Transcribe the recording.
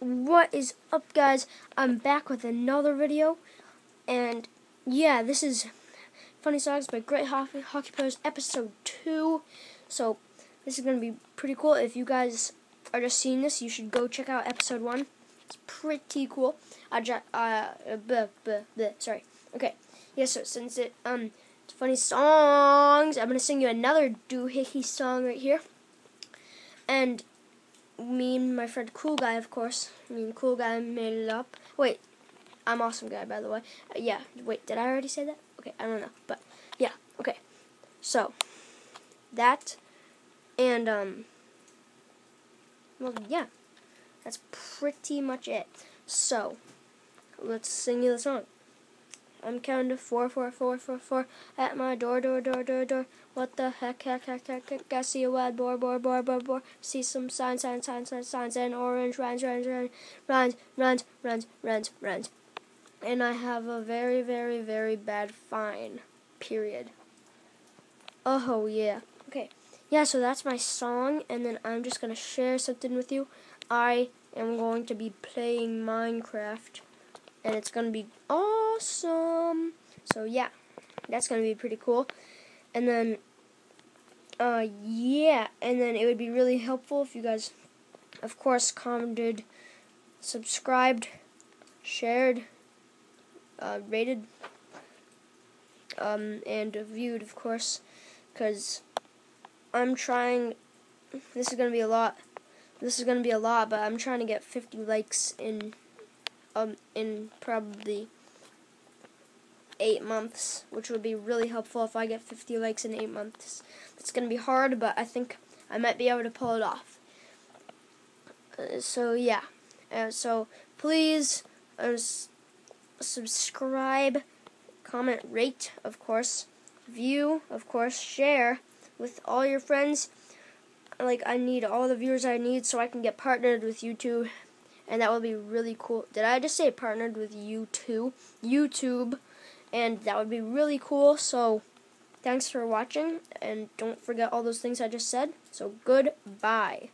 What is up guys? I'm back with another video and yeah, this is Funny Songs by Great Hockey, Hockey Players episode 2. So this is going to be pretty cool. If you guys are just seeing this, you should go check out episode 1. It's pretty cool. I just, uh, bleh, bleh, bleh, sorry. Okay. Yeah, so since it, um, it's Funny Songs, I'm going to sing you another doohickey song right here. And me and my friend Cool Guy, of course. Me and Cool Guy made it up. Wait, I'm Awesome Guy, by the way. Uh, yeah, wait, did I already say that? Okay, I don't know. But, yeah, okay. So, that, and, um, well, yeah. That's pretty much it. So, let's sing you the song. I'm counting to four, four, four, four, four at my door, door, door, door, door. What the heck, heck, heck, heck, heck. I see a wild boar, boar, boar, boar, boar. See some signs, signs, signs, signs, signs, and orange runs, runs, runs, runs, runs, runs, runs, runs. And I have a very, very, very bad fine. Period. Oh, yeah. Okay. Yeah, so that's my song, and then I'm just going to share something with you. I am going to be playing Minecraft, and it's going to be awesome. So, yeah, that's going to be pretty cool. And then, uh, yeah, and then it would be really helpful if you guys, of course, commented, subscribed, shared, uh, rated, um, and viewed, of course, because I'm trying, this is going to be a lot, this is going to be a lot, but I'm trying to get 50 likes in, um, in probably eight months, which would be really helpful if I get 50 likes in eight months. It's going to be hard, but I think I might be able to pull it off. Uh, so, yeah. Uh, so, please uh, subscribe, comment, rate, of course, view, of course, share with all your friends. Like, I need all the viewers I need so I can get partnered with YouTube, and that would be really cool. Did I just say partnered with YouTube? YouTube and that would be really cool. So, thanks for watching, and don't forget all those things I just said. So, goodbye.